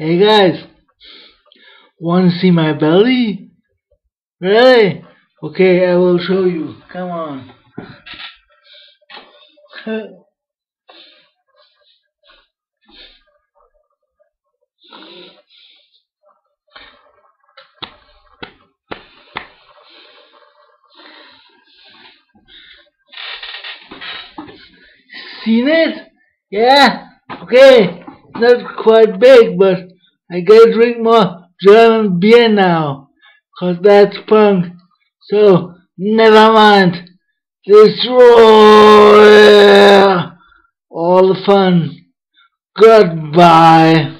Hey guys, want to see my belly? Really? Okay, I will show you. Come on. Seen it? Yeah? Okay. Not quite big, but I gotta drink more German beer now. Cause that's punk. So, never mind. Destroy all the fun. Goodbye.